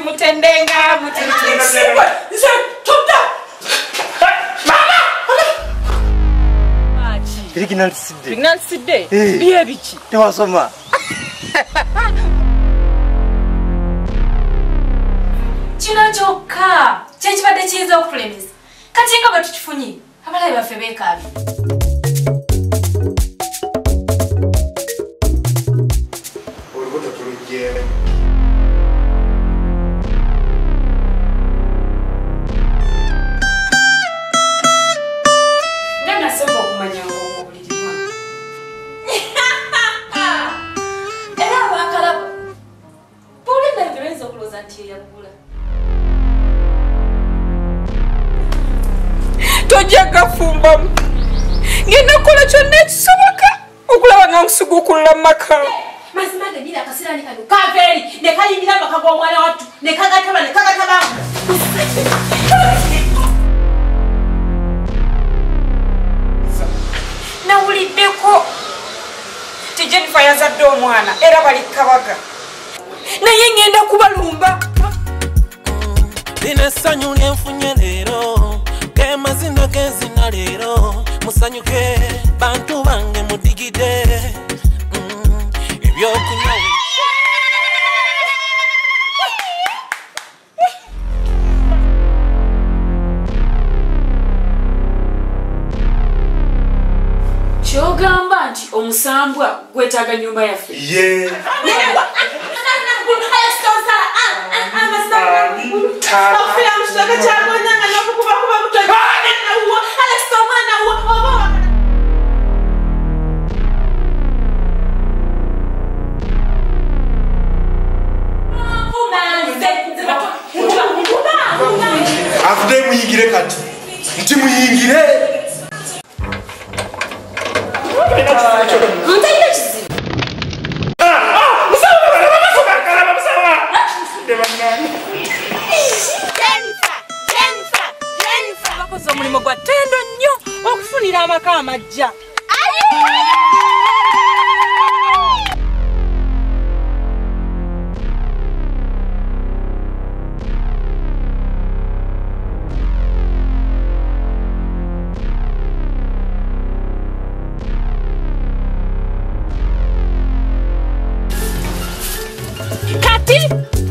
timutendenga mutiriginanside biye biki tewasoma kino kyokka kyekibadde kiyinza okukulemesa kati nga bwe tukifunye abalabe baffe beekaabi nasooka okumanya obuliriwa era abakalaba bawulira ebyo bayinza okulowooza nti eyagula tojja gafumbamu ngenda kukola kyonna ekisoboka okulaba nga nkusiguukulula mu maka mazima nga nyina akasirani kano kava eri ne kayingira amaka g'omwana wattu ne kagataba ne kagatabamu jennifer yazadde omwana era bali kabaga. Naye ngenda kubalumba. Lino essanyu lyenfunye leero ge mazina genzina leero. Musanyuke bantu bange mudigide. Mm, ebyokunywa omusambwa gwetaaga nyumba yaffe. Ye. Okufira kyagonyanga nokukubakuba butonawo alesta omwana wo oba avude muyingire kati. Nti muyingire omulimu gwa ttendo nnyo okufunira amaka amajja Kitty?